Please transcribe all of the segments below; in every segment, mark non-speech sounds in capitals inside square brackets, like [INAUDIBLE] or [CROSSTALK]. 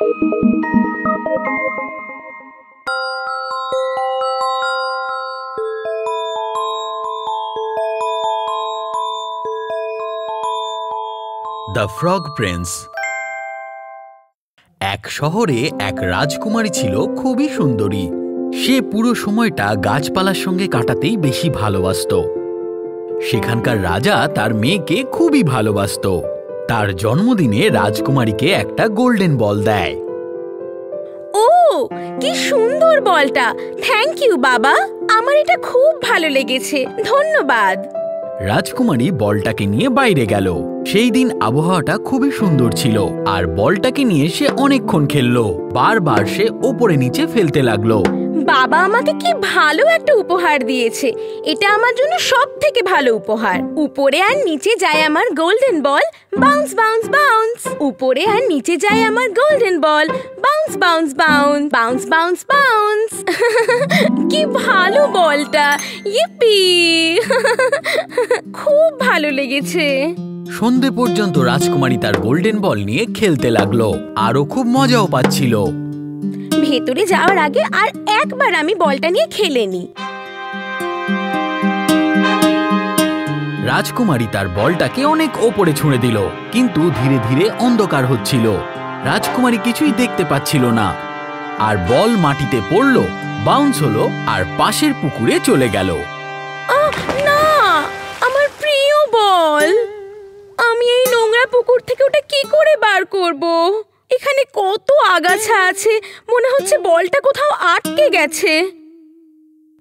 The frog Prince এক শহরে এক রাজকুমারী ছিল খুবই সুন্দরী। সে পুরো সময়টা গাছপালার সঙ্গে কাটাতেই বেশি ভালোবাসত। সেখানকার রাজা তার মেয়েকে খুবই ভালোবাসত। তার জন্মদিনে রাজকুমারীকে একটা গোল্ডেন বল দেয়। ও কি সুন্দর বলটা। থ্যাংক ইউ বাবা। আমার এটা খুব ভালো লেগেছে। ধন্যবাদ। রাজকুমারী বলটাকে নিয়ে বাইরে গেল। সেই দিন আবহাওয়াটা খুবই সুন্দর ছিল আর বলটাকে নিয়ে সে অনেকক্ষণ খেললো। বারবার সে ওপরে নিচে ফেলতে লাগল। বাবা আমাকে কি ভালো একটা উপহার দিয়েছে। এটা আমার জন্য সব থেকে ভালো উপহার। উপরে আর নিচে যায় আমার golden ball bounce bounce bounce উপরে আর নিচে যায় আমার golden ball bounce bounce bounce bounce bounce bounce কি ভালো বলটা। ইপি [LAUGHS] খুব ভালো লেগেছে। সন্ধে পর্যন্ত রাজকুমারী তার গোল্ডেন বল নিয়ে খেলতে লাগল। আরও খুব মজাও পাচ্ছিল। ভেতরে যাওয়ার আগে আর একবার আমি বলটা নিয়ে খেলে নি। রাজকুমারী তার বলটাকে অনেক ওপরে ছুঁড়ে দিল কিন্তু ধীরে ধীরে অন্ধকার হচ্ছিল। রাজকুমারী কিছুই দেখতে পাচ্ছিল না। আর বল মাটিতে পড়ল বাউন্স হলো আর পাশের পুকুরে চলে গেল। আহ, না আমার প্রিয় বল আমি এই নোংরা পুকুর থেকে ওটা কি করে বার করব? এখানে কত আগাছা আছে। মনে হচ্ছে বলটা কোথাও আটকে গেছে।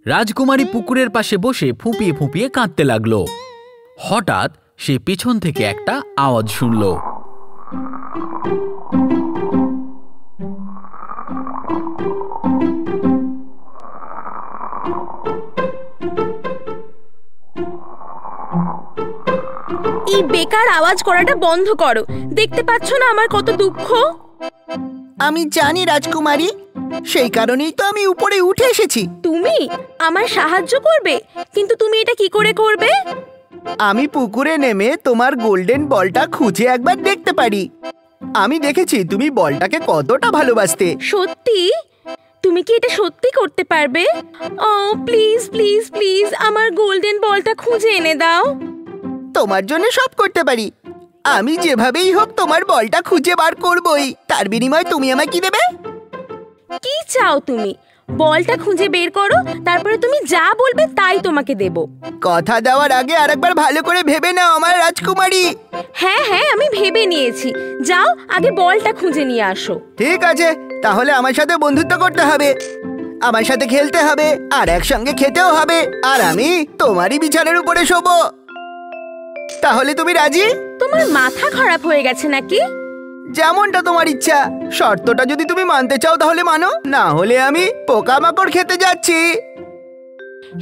রাজকুমারী পুকুরের পাশে বসে ফুঁপিয়ে ফুঁপিয়ে কাঁদতে লাগল। হঠাৎ সে পিছন থেকে একটা আওয়াজ শুনল। এই বেকার আওয়াজ করাটা বন্ধ করো। দেখতে পাচ্ছ না আমার কত দুঃখ? আমি জানি রাজকুমারী সেই কারণেই তো আমি উপরে উঠে এসেছি। তুমি? আমার সাহায্য করবে? কিন্তু তুমি এটা কি করে করবে? আমি পুকুরে নেমে তোমার গোল্ডেন বলটা খুঁজে একবার দেখতে পারি। আমি দেখেছি তুমি বলটাকে কতটা ভালোবাসতে। সত্যি? তুমি কি এটা সত্যি করতে পারবে? ও প্লিজ প্লিজ প্লিজ আমার গোল্ডেন বলটা খুঁজে এনে দাও। তোমার জন্য সব করতে পারি। আমি যেভাবেই হোক তোমার বলটা খুঁজে বার করবই। তার বিনিময়ে তুমি আমায় কি দেবে? কি চাও তুমি? বলটা খুঁজে বের করো তারপরে তুমি যা বলবে তাই তোমাকে দেব। কথা দেওয়ার আগে আরেকবার ভালো করে ভেবে নাও আমার রাজকুমারী। হ্যাঁ হ্যাঁ আমি ভেবে নিয়েছি। যাও আগে বলটা খুঁজে নিয়ে আসো। ঠিক আছে তাহলে আমার সাথে বন্ধুত্ব করতে হবে। আমার সাথে খেলতে হবে আর একসঙ্গে খেতেও হবে। আর আমি তোমারই বিছানার উপরে শোবো। তাহলে তুমি রাজি? তোমার মাথা খারাপ হয়ে গেছে নাকি? যেমনটা তোমার ইচ্ছা। শর্তটা যদি তুমি মানতে চাও তাহলে মানো। না হলে আমি পোকামাকড় খেতে যাচ্ছি।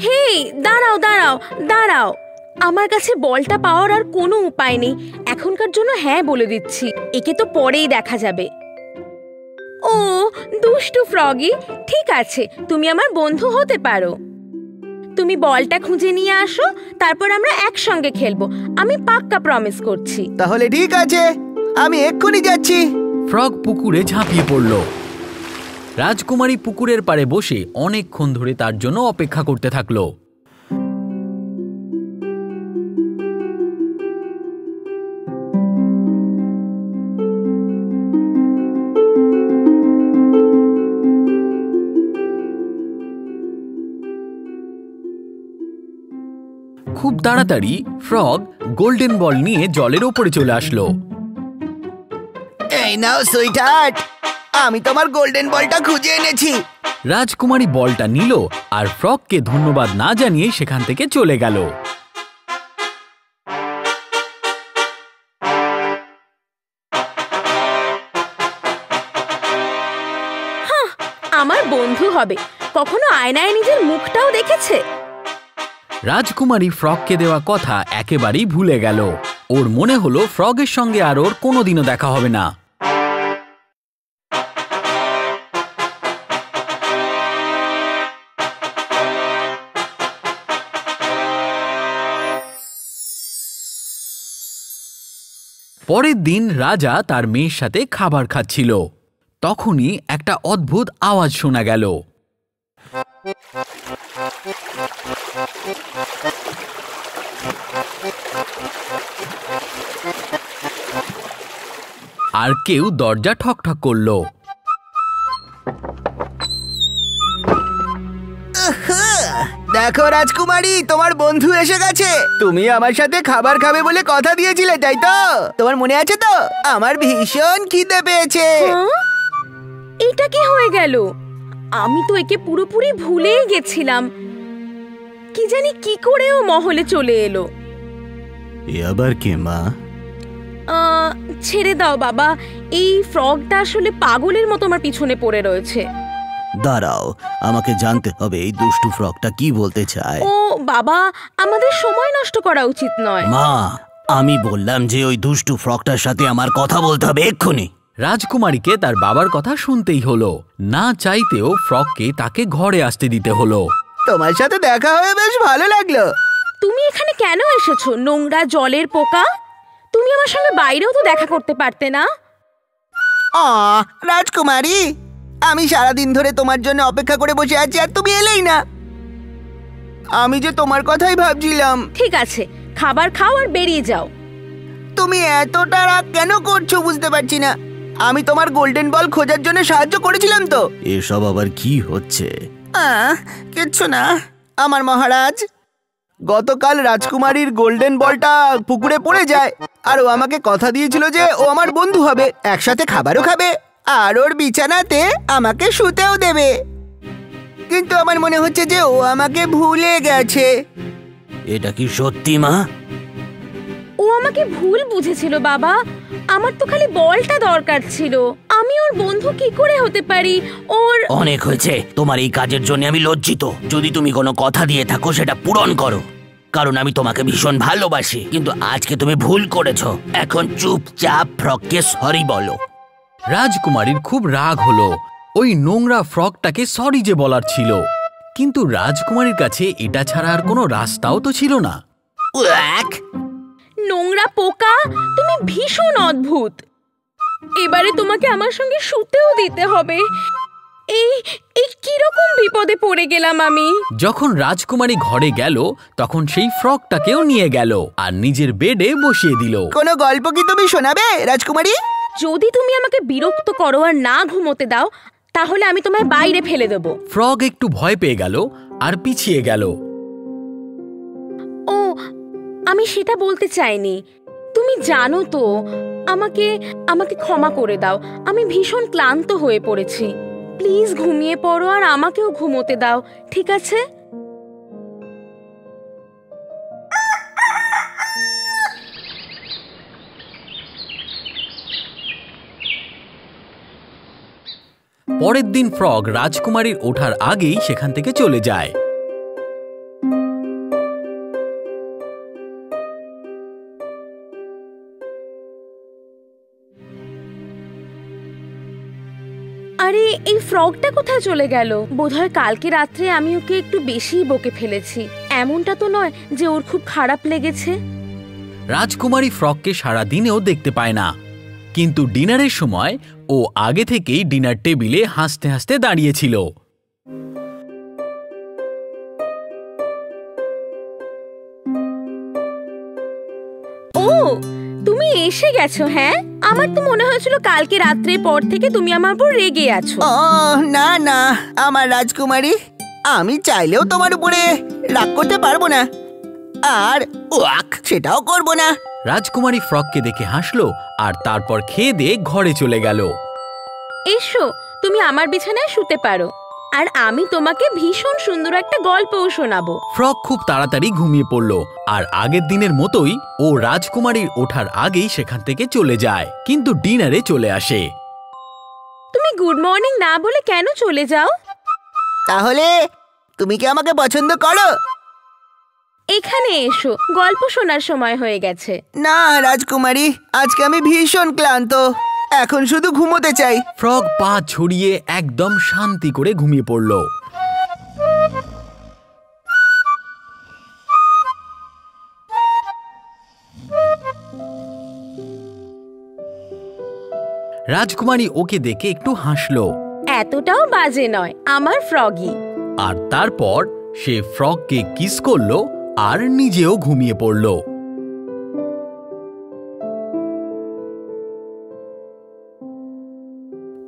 হে দাঁড়াও দাঁড়াও দাঁড়াও। আমার কাছে বলটা পাওয়ার আর কোনো উপায় নেই। এখনকার জন্য হ্যাঁ বলে দিচ্ছি। একে তো পরেই দেখা যাবে। ও দুষ্টু ফ্রগি। ঠিক আছে তুমি আমার বন্ধু হতে পারো। তুমি বলটা খুঁজে নিয়ে আসো তারপর আমরা একসঙ্গে খেলব। আমি পাক্কা প্রমিস করছি। তাহলে ঠিক আছে আমি এক্ষুনি যাচ্ছি। ফ্রগ পুকুরে ঝাঁপিয়ে পড়ল। রাজকুমারী পুকুরের পাড়ে বসে অনেকক্ষণ ধরে তার জন্য অপেক্ষা করতে থাকল। তাড়াতাড়ি ফ্রগ গোল্ডেন বল নিয়ে জলের ওপরে চলে আসলো। এই নাও সুইটহার্ট আমি তোমার গোল্ডেন বলটা খুঁজে এনেছি। রাজকুমারী বলটা নিল আর ফ্রগকে ধন্যবাদ না জানিয়ে সেখান থেকে চলে গেল। আমার বন্ধু হবে। কখনো আয়নায় নিজের মুখটাও দেখেছে? রাজকুমারী ফ্রগকে দেওয়া কথা একেবারেই ভুলে গেল। ওর মনে হলো ফ্রগের সঙ্গে আর ওর কোনোদিনও দেখা হবে না। পরের দিন রাজা তার মেয়ের সাথে খাবার খাচ্ছিল। তখনই একটা অদ্ভুত আওয়াজ শোনা গেল। আর কেউ দরজা ঠকঠক করল। দেখো রাজকুমারী তোমার বন্ধু এসে গেছে। তুমি আমার সাথে খাবার খাবে বলে কথা দিয়েছিলে তাই তো? তোমার মনে আছে তো? আমার ভীষণ খিদে পেয়েছে। হ্যাঁ? এটা কি হয়ে গেল? আমি তো একে পুরোপুরি ভুলেই গেছিলাম। কি জানি কি করে ও মহলে চলে এলো। এ আবার কে মা? ছেড়ে দাও বাবা এই ফ্রগটা আসলে পাগলের মতো আমার পিছনে পড়ে রয়েছে। দাঁড়াও আমাকে জানতে হবে এই দুষ্টু ফ্রকটা কি বলতে চায়। ও বাবা আমাদের সময় নষ্ট করা উচিত নয়। মা আমি বললাম যে ওই দুষ্টু ফ্রকটার সাথে আমার কথা বলতে হবে এক্ষুনি। রাজকুমারীকে তার বাবার কথা শুনতেই হলো। না চাইতেও ফ্রককে তাকে ঘরে আসতে দিতে হলো। তোমার সাথে দেখা হয়ে বেশ ভালো লাগল। তুমি এখানে কেন এসেছ? নোংরা জলের পোকা? তুমি আমার সঙ্গে বাইরেও তো দেখা করতে পারতে না। আ রাজকুমারী আমি সারাদিন ধরে তোমার জন্য অপেক্ষা করে বসে আছি আর তুমি এলেই না। আমি যে তোমার কথাই ভাবছিলাম। ঠিক আছে খাবার খাও আর বেরিয়ে যাও। তুমি এতটা রাগ কেন করছ বুঝতে পারছি না। আমি তোমার গোল্ডেন বল খোঁজার জন্য সাহায্য করেছিলাম তো। এসব আবার কি হচ্ছে? কিচ্ছু না আমার মহারাজ। গতকাল রাজকুমারীর গোল্ডেন বলটা পুকুরে পড়ে যায় আর ও আমাকে কথা দিয়েছিল যে ও আমার বন্ধু হবে একসাথে খাবারও খাবে আর ওর বিছানাতে আমাকে শুতেও দেবে। কিন্তু আমার মনে হচ্ছে যে ও আমাকে ভুলে গেছে। এটা কি সত্যি মা? ও আমাকে ভুল বুঝেছিল বাবা। আমার তো খালি বলটা দরকার ছিল। আমি ওর বন্ধু কি করে হতে পারি? ওর অনেক হয়েছে। তোমার এই কাজের জন্য আমি লজ্জিত। যদি তুমি কোনো কথা দিয়ে থাকো সেটা পূরণ করো। কারণ আমি তোমাকে ভীষণ ভালোবাসি। কিন্তু আজকে তুমি ভুল করেছ। এখন চুপচাপ ফ্রককে সরি বলো। রাজকুমারীর খুব রাগ হলো। ওই নোংরা ফ্রকটাকে সরি যে বলার ছিল। কিন্তু রাজকুমারীর কাছে এটা ছাড়া আর কোনো রাস্তাও তো ছিল না! নোংরা পোকা? তুমি ভীষণ অদ্ভুত। এবারে তোমাকে আমার সঙ্গে শুতেও দিতে হবে। এই এই কীরকম বিপদে পড়ে গেলাম আমি। যখন রাজকুমারী ঘরে গেল তখন সেই ফ্রকটাকেও নিয়ে গেল আর নিজের বেডে বসিয়ে দিল। কোনো গল্প কি তুমি শোনাবে রাজকুমারী? যদি তুমি আমাকে বিরক্ত করো আর না ঘুমোতে দাও তাহলে আমি তোমায় বাইরে ফেলে দেবো। ফ্রগ একটু ভয় পেয়ে গেল আর পিছিয়ে গেল। ও আমি সেটা বলতে চাইনি। তুমি জানো তো, আমাকে আমাকে ক্ষমা করে দাও। আমি ভীষণ ক্লান্ত হয়ে পড়েছি। প্লিজ ঘুমিয়ে পড়ো আর আমাকেও ঘুমোতে দাও, ঠিক আছে? পরের দিন ফ্রগ রাজকুমারীর ওঠার আগেই সেখান থেকে চলে যায়। এই ফ্রগটা কোথায় চলে গেল? বোধহয় কালকে রাত্রে আমি ওকে একটু বেশিই বকে ফেলেছি। এমনটা তো নয় যে ওর খুব খারাপ লেগেছে। রাজকুমারী ফ্রককে সারা দিনেও দেখতে পায় না। কিন্তু ডিনারের সময় ও আগে থেকেই ডিনার টেবিলে হাসতে হাসতে দাঁড়িয়েছিল। এসে গেছো হ্যাঁ? আমার তো মনে হয়েছিল কালকে রাত্রের পর থেকে তুমি আমার উপর রেগে আছো। ও না না আমার রাজকুমারী আমি চাইলেও তোমার উপরে রাগ করতে পারব না। আর ওয়াক সেটাও করব না। রাজকুমারী ফ্রককে দেখে হাসলো আর তারপর খেয়ে দিয়ে ঘরে চলে গেল। এসো তুমি আমার বিছানায় শুতে পারো। আর আমি তোমাকে ভীষণ সুন্দর একটা গল্পও শোনাবো। ফ্রক খুব তাড়াতাড়ি ঘুমিয়ে পড়ল। আর আগের দিনের মতোই ও রাজকুমারীর ওঠার আগেই সেখান থেকে চলে যায় কিন্তু ডিনারে চলে আসে। তুমি গুড মর্নিং না বলে কেন চলে যাও? তাহলে তুমি কি আমাকে পছন্দ করো? এখানে এসো গল্প শোনার সময় হয়ে গেছে। না রাজকুমারী আজকে আমি ভীষণ ক্লান্ত। এখন শুধু ঘুমোতে চাই। ফ্রগ পা ছড়িয়ে একদম শান্তি করে ঘুমিয়ে পড়ল। রাজকুমারী ওকে দেখে একটু হাসলো। এতটাও বাজে নয় আমার ফ্রগি। আর তারপর সে ফ্রগকে কিস করল আর নিজেও ঘুমিয়ে পড়ল।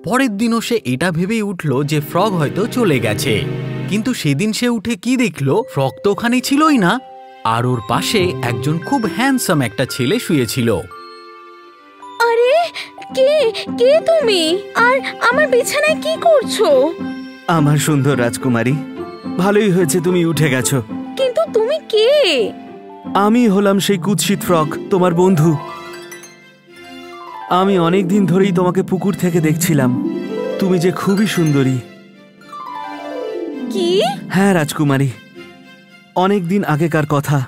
পরের দিনও সে এটা ভেবেই উঠল যে ফ্রগ হয়তো চলে গেছে। কিন্তু সেদিন সে উঠে কি দেখল? ফ্রগ তো ওখানে ছিলই না। আর ওর পাশে একজন খুব হ্যান্ডসাম একটা ছেলে শুয়েছিল। কে? কে তুমি? আর আমার বিছানায় কি করছ? আমার সুন্দর রাজকুমারী ভালোই হয়েছে তুমি উঠে গেছো। কিন্তু তুমি কে? আমি হলাম সেই কুৎসিত ফ্রক তোমার বন্ধু। আমি অনেক দিন ধরেই তোমাকে পুকুর থেকে দেখছিলাম। তুমি যে খুবই সুন্দরী। কি? হ্যাঁ রাজকুমারী। অনেক দিন আগেকার কথা।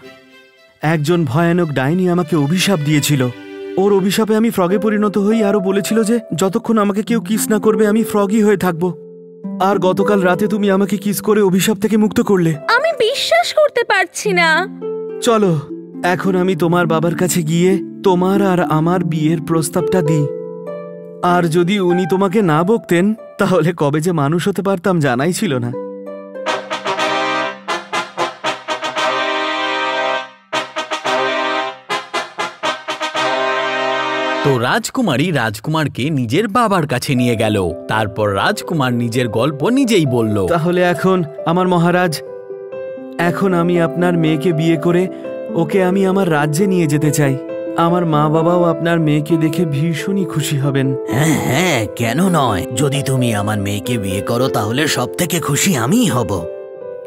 একজন ভয়ানক ডাইনি আমাকে অভিশাপ দিয়েছিল। ওর অভিশাপে আমি ফ্রগে পরিণত হই আরও বলেছিল যে যতক্ষণ আমাকে কেউ কিস না করবে আমি ফ্রগই হয়ে থাকব। আর গতকাল রাতে তুমি আমাকে কিস করে অভিশাপ থেকে মুক্ত করলে। আমি বিশ্বাস করতে পারছি না। চলো এখন আমি তোমার বাবার কাছে গিয়ে তোমার আর আমার বিয়ের প্রস্তাবটা দিই। আর যদি উনি তোমাকে না বকতেন তাহলে কবে যে মানুষ হতে পারতাম জানাই ছিল না। তো রাজকুমারী রাজকুমারকে নিজের বাবার কাছে নিয়ে গেল। তারপর রাজকুমার নিজের গল্প নিজেই বলল। তাহলে এখন আমার মহারাজ এখন আমি আপনার মেয়েকে বিয়ে করে ওকে আমি আমার রাজ্যে নিয়ে যেতে চাই। আমার মা বাবাও আপনার মেয়েকে দেখে ভীষণই খুশি হবেন। হ্যাঁ হ্যাঁ কেন নয়? যদি তুমি আমার মেয়েকে বিয়ে করো তাহলে সব থেকে খুশি আমিই হব।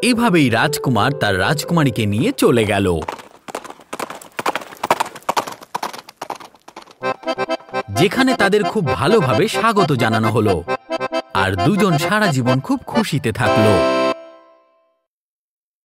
এভাবেই রাজকুমার তার রাজকুমারীকে নিয়ে চলে গেল। যেখানে তাদের খুব ভালোভাবে স্বাগত জানানো হলো। আর দুজন সারা জীবন খুব খুশিতে থাকল।